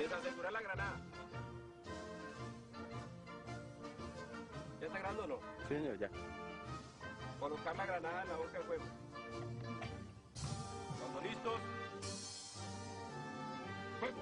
Desasegura la granada. ¿Ya está grabando o no? Sí, señor, ya. Colocar la granada en la boca del huevo. Cuando listos. ¡Fuego!